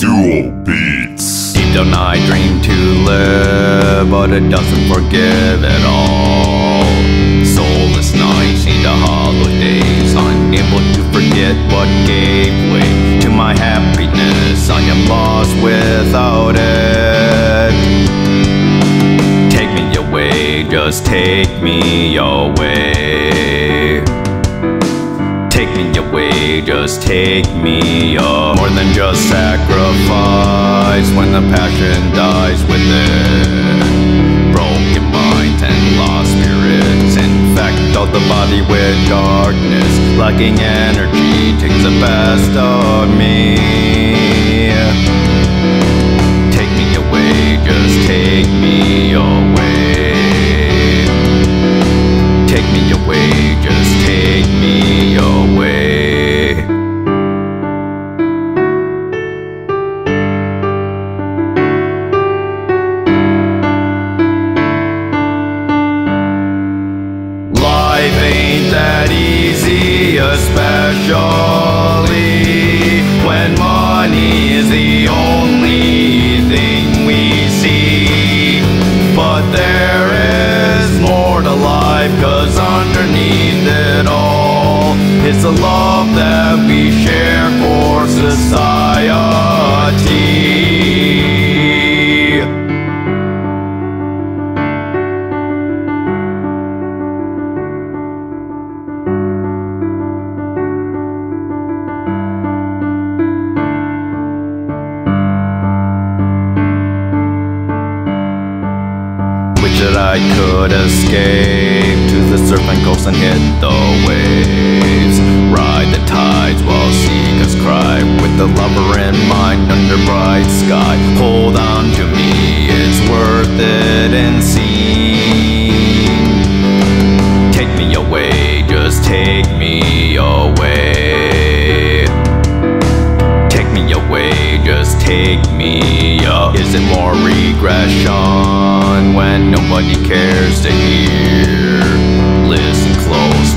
Cool Beats. Deep down I dream to live, but it doesn't forgive at all. Soulless nights into hollow days, unable to forget what gave way to my happiness. I am lost without it. Take me away, just take me away. Me away, just take me away. More than just sacrifice when the passion dies within. Broken minds and lost spirits infect all the body with darkness. Lacking energy takes the best of me. Especially when money is the only thing we see. But there is more to life, cause underneath it all, it's the love that we share I could escape to the surfing coast and hit the waves. Ride the tides while seagulls cry with the lover in mind under bright sky. Hold on to me, it's worth it and seen. Take me away, just take me up. Is it more regression when nobody cares to hear? Listen close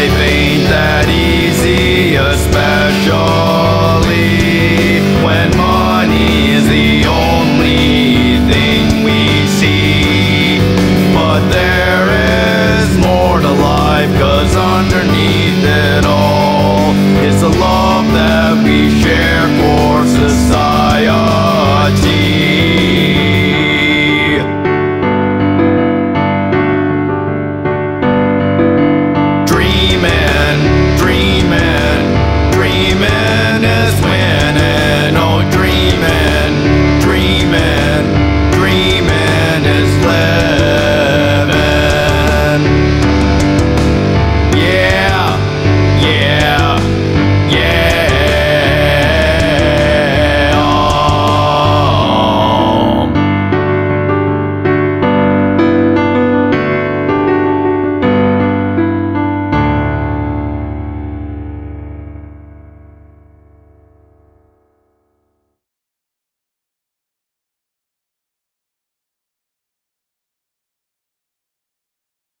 life ain't that easy, especially.